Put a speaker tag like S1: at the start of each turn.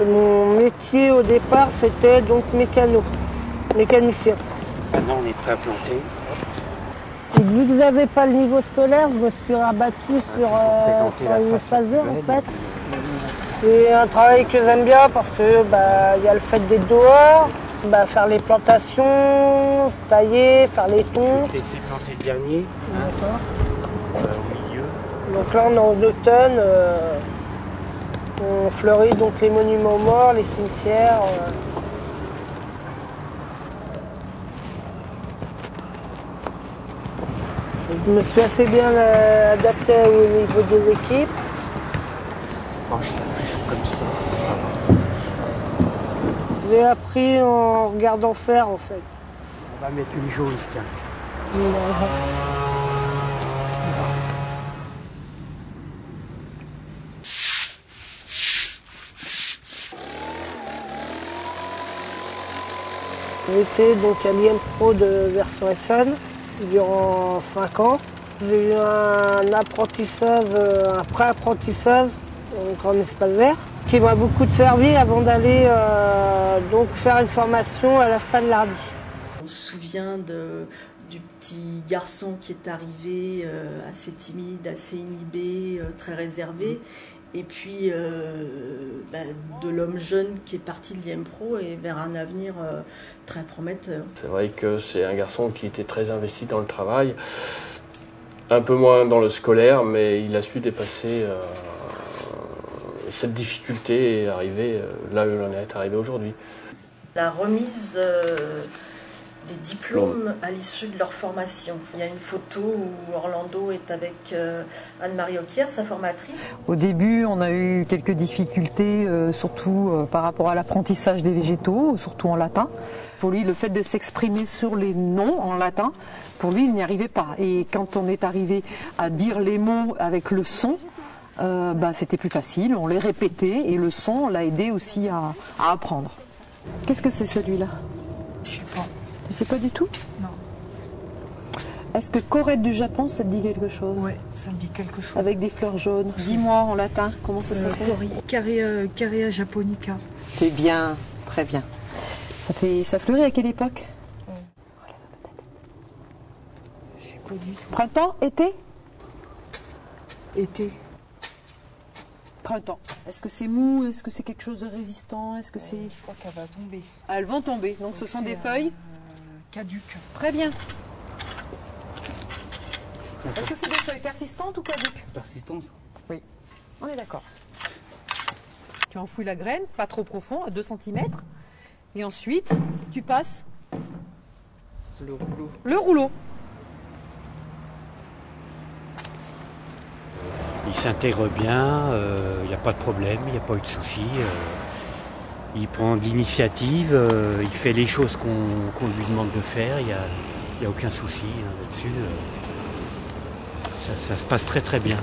S1: Mon métier au départ, c'était donc mécano, mécanicien.
S2: Maintenant, on est prêt à planter.
S1: Et vu que j'avais pas le niveau scolaire, je me suis rabattu sur, euh, sur verts en fait. C'est un travail que j'aime bien parce que bah, il y a le fait d'être dehors, bah, faire les plantations, tailler, faire les tons.
S2: Je vais laisser planter le dernier
S1: D'accord.
S2: euh, au milieu.
S1: Donc là on est en automne, euh, on fleurit donc les monuments morts, les cimetières. euh. Je me suis assez bien euh, adapté au niveau des équipes.
S2: Oh, comme ça.
S1: J'ai appris en regardant faire en fait.
S2: On va mettre une jaune, tiens.
S1: J'étais donc à l'IM Pro de version SN durant 5 ans. J'ai eu un apprentissage, euh, un pré-apprentissage en espace vert qui m'a beaucoup servi avant d'aller euh, donc faire une formation à la de Lardy.
S3: On se souvient de, du petit garçon qui est arrivé euh, assez timide, assez inhibé, euh, très réservé. Et puis euh, bah, de l'homme jeune qui est parti de l'IMPRO et vers un avenir euh, très prometteur.
S4: C'est vrai que c'est un garçon qui était très investi dans le travail, un peu moins dans le scolaire, mais il a su dépasser euh, cette difficulté et arriver euh, là où il en est arrivé aujourd'hui.
S3: La remise euh, des diplômes à l'issue de leur formation. Il y a une photo où Orlando est avec euh, Anne-Marie Auquier, sa formatrice.
S5: Au début, on a eu quelques difficultés, euh, surtout euh, par rapport à l'apprentissage des végétaux, surtout en latin. Pour lui, le fait de s'exprimer sur les noms en latin, pour lui, il n'y arrivait pas. Et quand on est arrivé à dire les mots avec le son, euh, bah, c'était plus facile, on les répétait et le son l'a aidé aussi à, à apprendre. Qu'est-ce que c'est celui-là?
S6: Je sais pas.
S5: Tu sais pas du tout?
S6: Non.
S5: Est-ce que Corette du Japon, ça te dit quelque chose?
S6: Ouais, ça me dit quelque chose.
S5: Avec des fleurs jaunes. Dis-moi en latin, comment ça
S6: Euh,
S5: s'appelle?
S6: Caria, Caria japonica.
S5: C'est bien, très bien. Ça, fait, ça fleurit à quelle époque?
S6: Je sais pas du tout.
S5: Printemps, été?
S6: Été.
S5: Printemps. Est-ce que c'est mou? Est-ce que c'est quelque chose de résistant? Est-ce que c'est...
S6: Je crois qu'elle va tomber.
S5: Ah, elles vont tomber, donc ce sont des
S6: euh,
S5: feuilles
S6: Caduque.
S5: Très bien. Est-ce que c'est des feuilles persistantes ou caduques
S2: Persistance.
S5: Oui. On est d'accord. Tu enfouis la graine, pas trop profond, à 2 cm. Et ensuite, tu passes
S2: Le rouleau.
S5: le rouleau.
S2: Il s'intègre bien, il n'y a pas de problème, il n'y a pas eu de soucis. euh, il prend de l'initiative, euh, il fait les choses qu'on lui demande de faire, il n'y a, aucun souci hein, là-dessus. Euh, ça, ça, se passe très très bien.